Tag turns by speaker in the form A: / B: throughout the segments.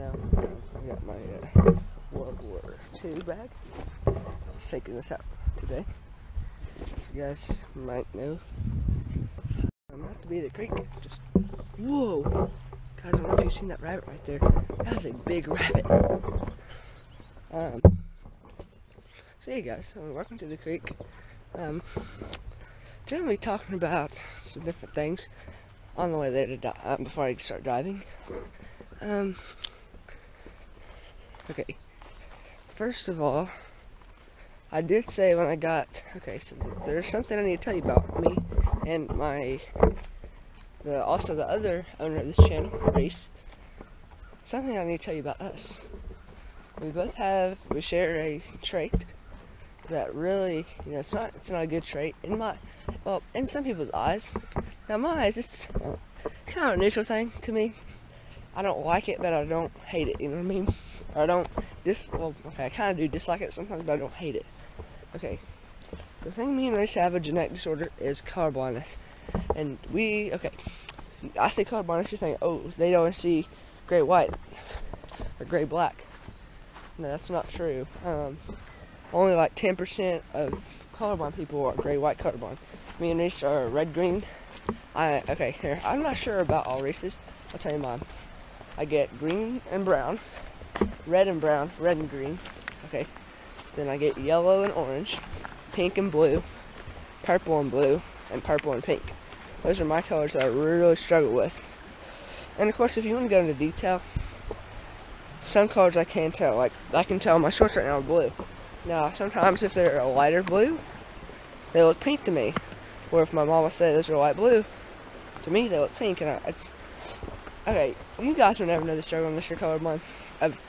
A: now. I got my uh, World War II bag. Just taking this out today. As you guys might know, I'm about to be the creek. Just whoa, guys! I don't know if you've seen that rabbit right there. That is a big rabbit. Um. So yeah, guys, I'm walking to the creek. Um, gonna talking about some different things on the way there to uh, before I start diving. Um, okay. First of all, I did say when I got okay, so there's something I need to tell you about me and my the also the other owner of this channel, Reese. Something I need to tell you about us. We both have we share a trait that really you know it's not it's not a good trait in my well in some people's eyes. Now my eyes it's kind of a neutral thing to me. I don't like it, but I don't hate it. You know what I mean? I don't dis. Well, okay, I kind of do dislike it sometimes, but I don't hate it. Okay. The thing me and Race have a genetic disorder is color blindness, and we okay. I say color blindness, you're saying, oh, they don't see gray white or gray black. No, that's not true. Um, only like 10% of colorblind people are gray white colorblind. Me and Reese are red green. I okay here. I'm not sure about all races. I'll tell you mine. I get green and brown, red and brown, red and green. Okay. Then I get yellow and orange, pink and blue, purple and blue, and purple and pink. Those are my colors that I really struggle with. And of course, if you want to go into detail, some colors I can tell. Like I can tell my shorts right now are blue. Now, sometimes if they're a lighter blue, they look pink to me. Or if my mama said those are light blue, to me they look pink. And I, it's okay. You guys will never know the struggle unless you're colorblind of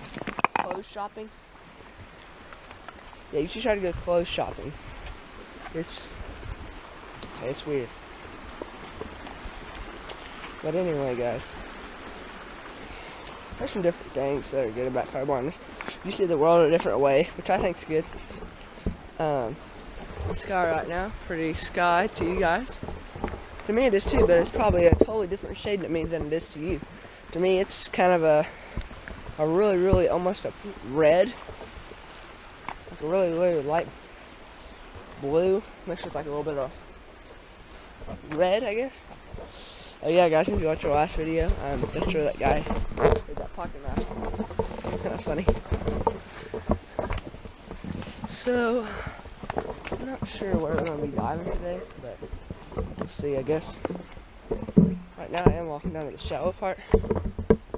A: clothes shopping. Yeah, you should try to go clothes shopping. It's it's weird. But anyway, guys, there's some different things that are good about colorblindness. You see the world a different way, which I think's good. Um, the sky right now, pretty sky to you guys. To me it is too, but it's probably a totally different shade it means than it is to you. To me it's kind of a a really, really almost a red. Like a really, really light blue mixed with like a little bit of red, I guess. Oh yeah, guys, if you watched our last video, um, that's where that guy did that pocket knife. That's funny. So, I'm not sure where we're gonna be diving today, but we'll see, I guess. Right now, I am walking down to the shallow part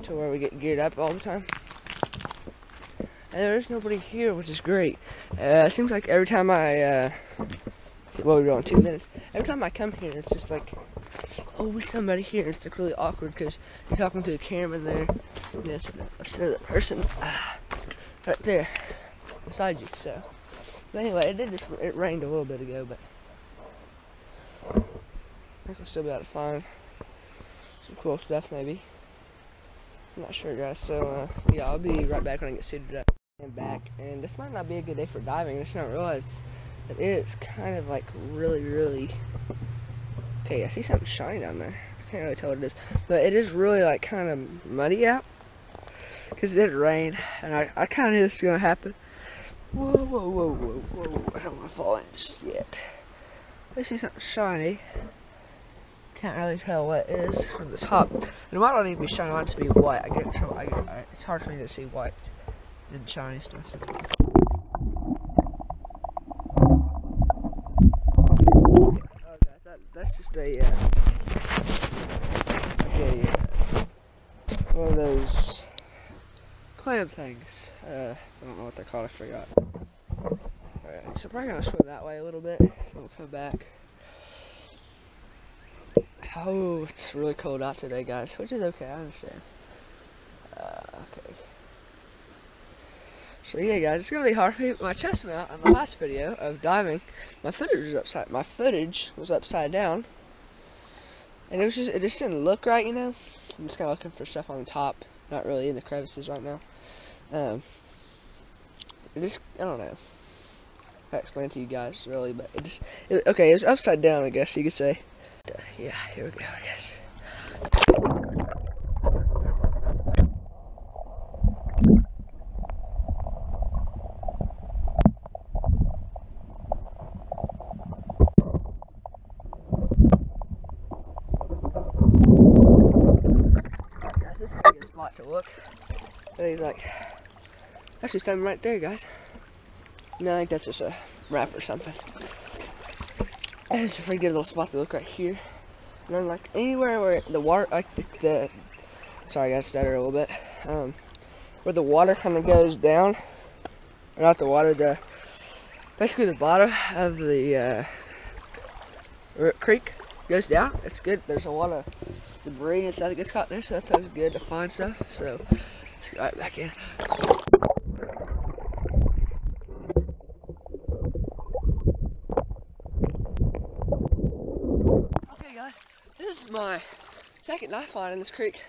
A: to where we get geared up all the time. And there's nobody here, which is great. Uh, it seems like every time I, uh, well, we're going two minutes. Every time I come here, it's just like, there's somebody here. It's like really awkward because you're talking to a camera there. Yes, the person uh, right there beside you. So, but anyway, it did just it rained a little bit ago, but I think I'll still be able to find some cool stuff maybe. I'm not sure, guys. So uh, yeah, I'll be right back when I get suited up and back. And this might not be a good day for diving. I just not realize that it is kind of like really, really. Okay, I see something shiny down there. I can't really tell what it is, but it is really like kind of muddy out because it did rain, and I, I kind of knew this was gonna happen. Whoa, whoa, whoa, whoa, whoa! I don't want to fall in just yet. I see something shiny. Can't really tell what it is from the top. It might not even be shiny. It might be white. I get. I I, it's hard for me to see white and shiny stuff. Oh, guys, that, that's just a, uh, a, uh, one of those clam things. Uh, I don't know what they're called. I forgot. Alright, so probably gonna swim that way a little bit. We'll come back. Oh, it's really cold out today, guys, which is okay. I understand. Uh, okay. So yeah, guys, it's gonna be hard for me. My chest mount on the last video of diving, my footage was upside. My footage was upside down, and it was just it just didn't look right, you know. I'm just kind of looking for stuff on the top, not really in the crevices right now. Um, it just I don't know. I explain to you guys really, but it just it, okay. It was upside down, I guess you could say yeah, here we go, yes. That's a pretty good spot to look. And he's like, actually, something right there, guys. No, I think that's just a wrap or something. It's a pretty good little spot to look right here. And then like anywhere where the water, like the, the sorry guys, stutter a little bit. Um, where the water kind of goes down, or not the water, the basically the bottom of the uh, creek goes down. It's good. There's a lot of debris and stuff that gets caught there, so that's always good to find stuff. So let's get right back in. Okay guys, this is my second knife find in this creek.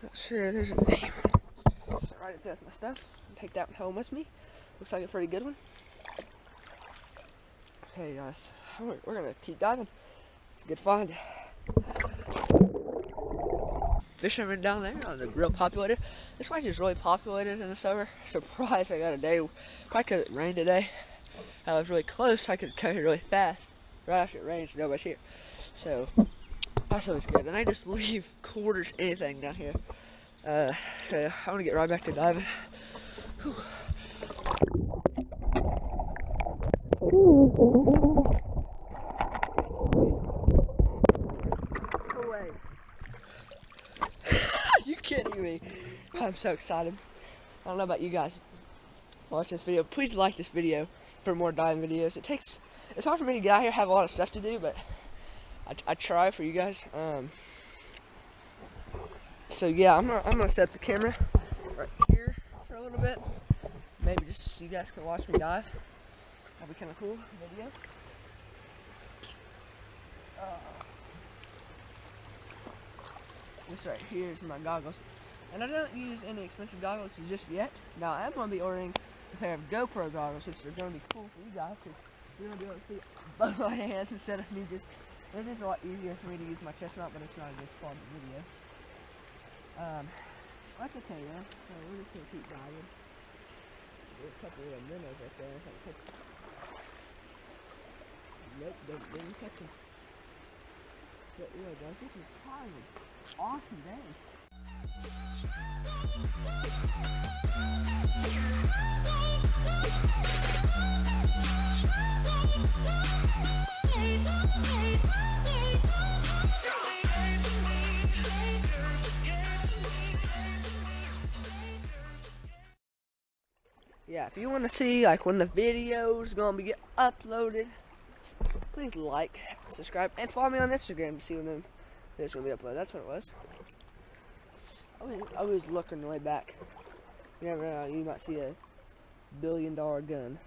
A: Not sure there's a name. Right it says my stuff. Take that one home with me. Looks like a pretty good one. Okay guys, we're, we're gonna keep diving. It's a good find. Fishermen down there on the real populated. This place is really populated in the summer. Surprised I got a day, probably because it rained today. I was really close, I could come here really fast. Right after it rains, nobody's here. So, that's always good. And I just leave quarters, anything down here. Uh, so, I'm gonna get right back to diving. You kidding me? I'm so excited. I don't know about you guys. Watch this video. Please like this video for more diving videos. It takes, it's hard for me to get out here, have a lot of stuff to do, but I, I try for you guys. Um, so yeah, I'm gonna, I'm gonna set the camera right here for a little bit. Maybe just so you guys can watch me dive. That'd be kind of cool video. Uh, this right here is my goggles. And I don't use any expensive goggles just yet. Now I'm going to be ordering a pair of GoPro goggles, which are going to be cool for you guys you're going to be able to see both my hands instead of me just. It is a lot easier for me to use my chest mount, but it's not a good quality video. Um, that's okay though. So we're just to keep diving. There's a couple of minnows right there. I catch them. Nope, didn't, didn't catch him. But yeah, guys, this is kind of an awesome day. Yeah, if you want to see like when the video's gonna be uploaded, please like, subscribe, and follow me on Instagram to see when the video's gonna be uploaded. That's what it was. I always, I always look on the way back. You never know, you might see a billion dollar gun.